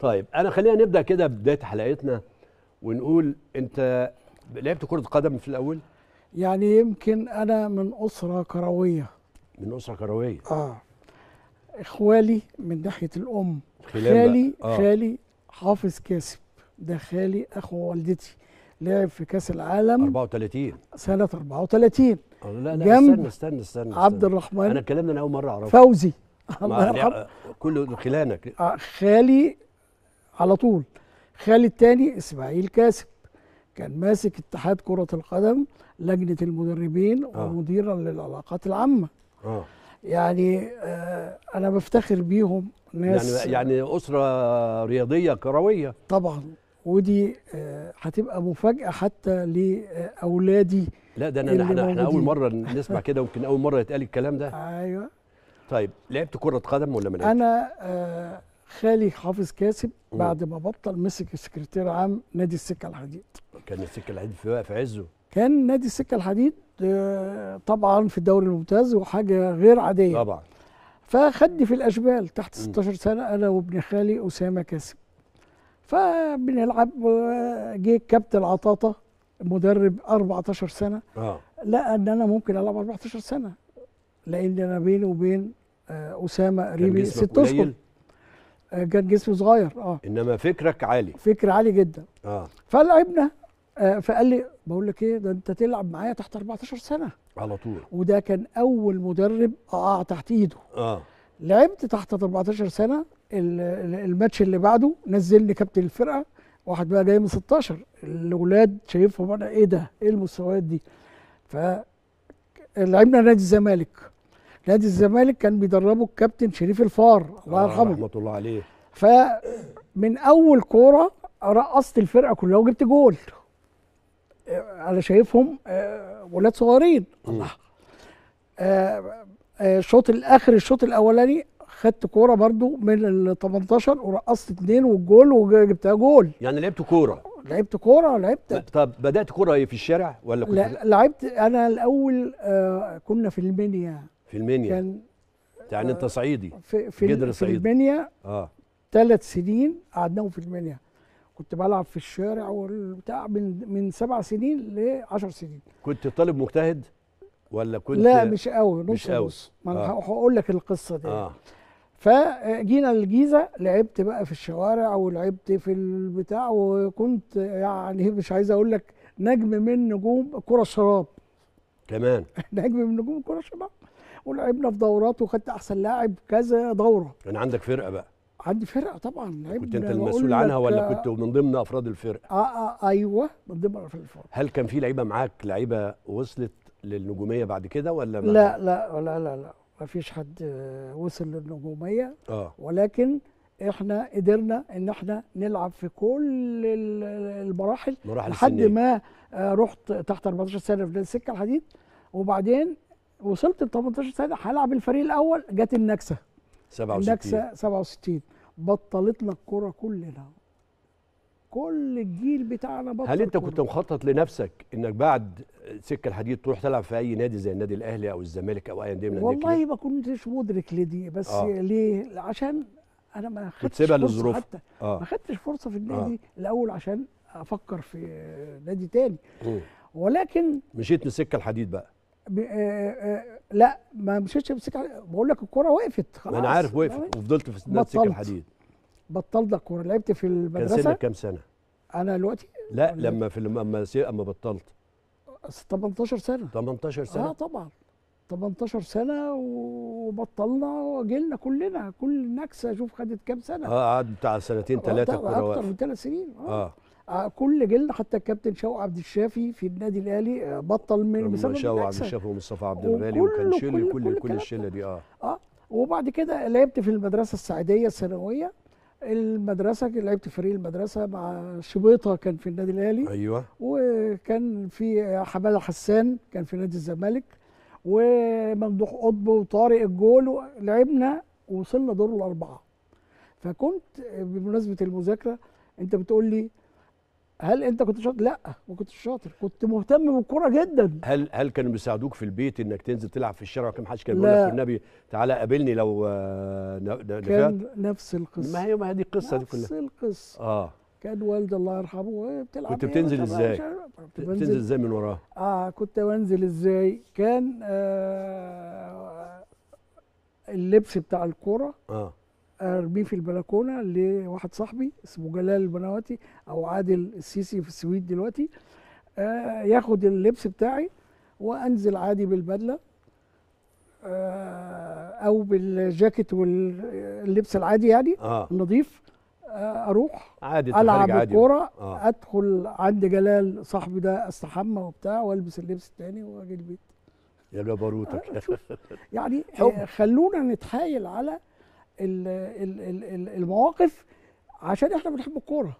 طيب أنا خلينا نبدأ كده بداية حلقتنا ونقول أنت لعبت كرة قدم في الأول؟ يعني يمكن أنا من أسرة كروية. من أسرة كروية. آه. إخوالي من ناحية الأم. خالي. آه. خالي حافظ كاسب. ده خالي أخو والدتي. لعب في كأس العالم 34 سنة 34 آه، لا لا جنب استنى استنى استنى عبد استنى. الرحمن أنا الكلام ده أنا أول مرة أعرفه. فوزي. الله يرحمه. لا، كله خلانك. آه، خالي على طول. خالي التاني إسماعيل كاسب كان ماسك اتحاد كرة القدم لجنة المدربين آه. ومديرا للعلاقات العامة. آه. يعني آه أنا بفتخر بيهم ناس. يعني يعني أسرة رياضية كروية. طبعا. ودي آه هتبقى مفاجأة حتى لأولادي لا ده أنا اللي إحنا إحنا أول موجودين. مرة نسمع كده يمكن أول مرة يتقال الكلام ده. أيوه. طيب لعبت كرة قدم ولا ما لعبتش؟ أنا آه خالي حافظ كاسب. بعد ما بطل مسك سكرتير عام نادي السكة الحديد. كان السكة العيد في عزه. كان نادي السكة الحديد آه، طبعا في الدوري الممتاز وحاجة غير عادية. طبعا. فخدني في الأشبال تحت مم. 16 سنة أنا وابن خالي أسامة كاسب. فبنلعب آه، جه الكابتن عطاطة مدرب 14 سنة. آه. لقى إن أنا ممكن ألعب 14 سنة لأن أنا بيني وبين آه، أسامة قريبي ست أشهر. كان جسمي صغير. آه. إنما فكرك عالي. فكر عالي جدا. آه. فلعبنا آه، فقال لي بقول لك إيه ده أنت تلعب معايا تحت 14 سنة. على طول. وده كان أول مدرب أقع تحت إيده. آه. لعبت تحت 14 سنة. ال- ال- الماتش اللي بعده نزلني كابتن الفرقة. واحد بقى جاي من 16 الاولاد شايفهم أنا إيه ده؟ إيه المستويات دي؟ ف لعبنا نادي الزمالك. نادي الزمالك كان بيدربه الكابتن شريف الفار الله آه، يرحمه. رحمه الله عليه فمن أول كورة رقصت الفرقة كلها وجبت جول. آه، أنا شايفهم آه، ولاد صغيرين. الله. الشوط الآخر الشوط الأولاني خدت كورة برضو من ال 18 ورقصت اتنين والجول وجبتها جول. يعني لعبت كورة. لعبت كورة لعبت. طب بدأت كورة إيه في الشارع ولا كنت لا لعبت. أنا الأول آه، كنا في المنيا. في المنيا. كان يعني انت صعيدي في في, جدر في. المنيا آه. ثلاث سنين قعدناهم في المنيا. كنت بلعب في الشارع والبتاع من من سبع سنين ل 10 سنين. كنت طالب مجتهد ولا كنت لا مش قوي نص مش قوي. نص ما أنا آه. هقول لك القصة دي آه. فجينا الجيزة لعبت بقى في الشوارع ولعبت في البتاع وكنت يعني مش عايز أقول لك نجم من نجوم كرة الشراب. كمان نجم من نجوم كره الشراب ولعبنا في دورات وخدت أحسن لاعب كذا دورة. كان عندك فرقة بقى. عندي فرقة طبعا كنت أنت المسؤول عنها ولا آه، كنت من ضمن أفراد الفرقة؟ آه آه أيوه من ضمن في الفرقة. هل كان في لعيبة معاك لعيبة وصلت للنجومية بعد كده ولا لا لا لا لا لا ما فيش حد آه، وصل للنجومية. آه. ولكن إحنا قدرنا ان إحنا نلعب في كل ال- المراحل مراحل لحد. ما آه، رحت تحت 14 سنة في نادي السكة الحديد وبعدين وصلت ل 18 سنة هلعب الفريق الأول جت النكسة 67 النكسة 67 بطلتنا الكوره كلنا كل الجيل بتاعنا بطل هل انت كرة. كنت مخطط لنفسك انك بعد سكة الحديد تروح تلعب في أي نادي زي النادي الأهلي أو الزمالك أو اي نادي من والله ما كنتش مدرك لدي بس. آه. ليه عشان أنا ما خدتش للظروف. حتى. آه. ما خدتش فرصة في النادي آه. الأول عشان أفكر في نادي تاني. مم. ولكن مشيت من سكه الحديد بقى. ب... آه آه لا ما مشيتش بسكه بقول لك الكورة وقفت خلاص. ما أنا عارف وقفت وفضلت في نادي سكه. الحديد. بطلت الكورة. لعبت في كان المدرسة. سنك كام سنة؟ أنا دلوقتي لا لما في الم- اما بطلت. 18 سنة. 18 آه سنه طبعا. 18 سنة وبطلنا وجيلنا كلنا كل نكسة شوف خدت كام سنة. آه قعد بتاع سنتين ثلاثة آه، الكوره أكتر من ثلاث سنين. آه, آه. آه. كل جيلنا حتى الكابتن شوقي عبد الشافي في النادي الأهلي آه، بطل من بسبب شاو عبد. الشافي ومصطفى عبد الغالي وكان شيل كل- كل كل الشلة. دي آه. آه. وبعد كده لعبت في المدرسة السعيدية الثانوية. المدرسة لعبت فريق المدرسة مع شبيطة كان في النادي الأهلي. أيوه. وكان في حماده حسان كان في نادي الزمالك. وممدوح قطب وطارق الجول لعبنا ووصلنا دور الأربعة. فكنت بمناسبة المذاكرة أنت بتقول لي هل أنت كنت شاطر؟ لأ ما كنتش شاطر. كنت مهتم بالكورة جدا. هل هل كانوا بيساعدوك في البيت إنك تنزل تلعب في الشارع؟ وكان محدش كان. بيقول لك والنبي تعالى قابلني لو آه، نفعت كان نفس القصة. ما هي ما هي دي القصة دي نفس كلها. القصة. آه. كان والدي الله يرحمه بتلعب كنت؟ بتنزل مش كنت بنزل إزاي من وراه؟ آه كنت بنزل إزاي؟ كان آه اللبس بتاع الكورة آه. أرميه في البلكونة لواحد صاحبي اسمه جلال البنواتي أو عادل السيسي في السويد دلوقتي. آه ياخد اللبس بتاعي وأنزل عادي بالبدلة آه أو بالجاكيت واللبس العادي يعني آه. النظيف. آه أروح عادي ألعب الكورة آه. أدخل عند جلال صاحبي ده أستحمى وبتاع وألبس اللبس التاني وأجي البيت يا جبروتك يعني حب. آه، خلونا نتحايل على ال- ال- ال- ال- المواقف عشان إحنا بنحب الكورة